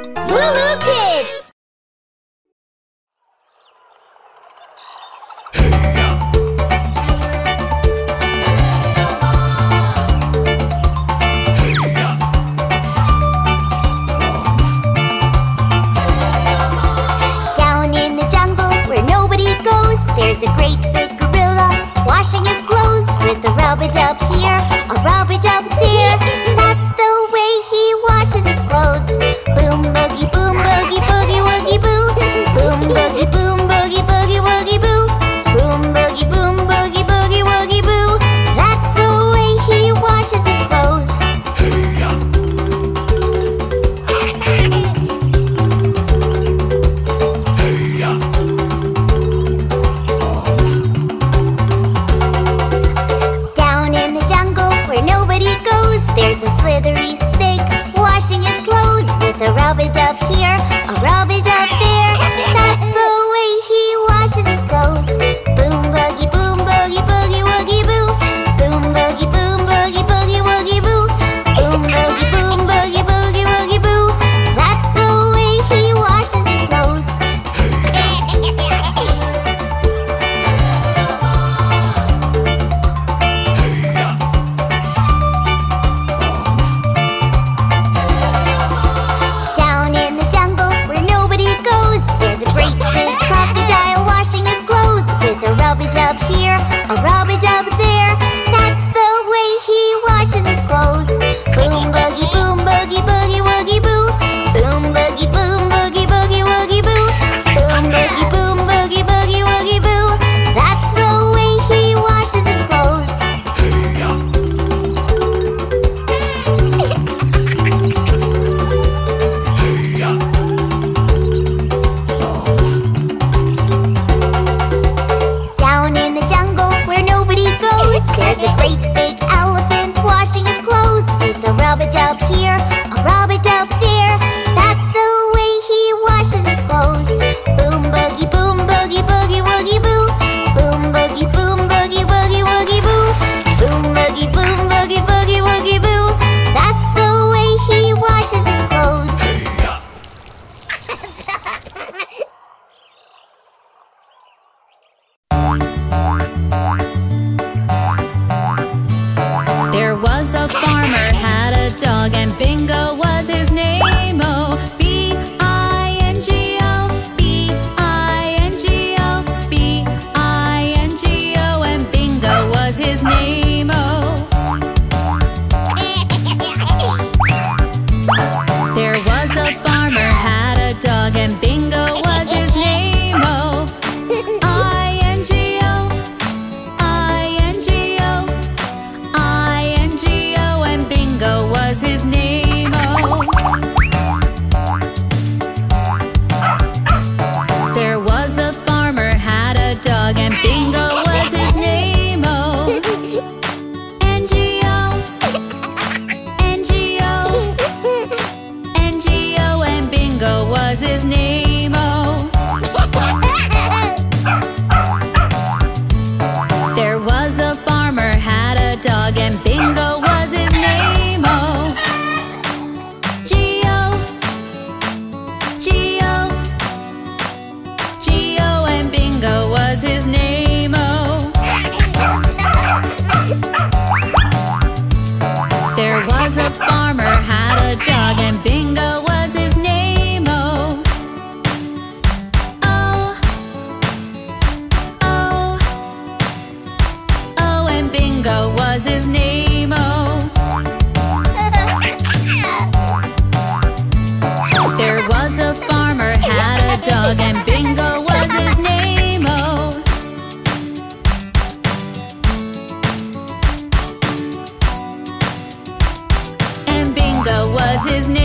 LooLoo Kids! Down in the jungle where nobody goes, there's a great big gorilla washing his clothes with a rubber dub here, a rubber dub there. That's the way he washes his clothes boogie boom boogie boogie woogie boo. Boom boogie boom boogie boogie woogie boo. Boom boogie boom boogie boogie woogie boo. That's the way he washes his clothes. Down in the jungle where nobody goes, There's a slithery the rubbish of here. There's a great big elephant washing his clothes with a rubber out here farmer had a dog and Bingo was a farmer, had a dog, and Bingo was his name. Oh, And Bingo was his name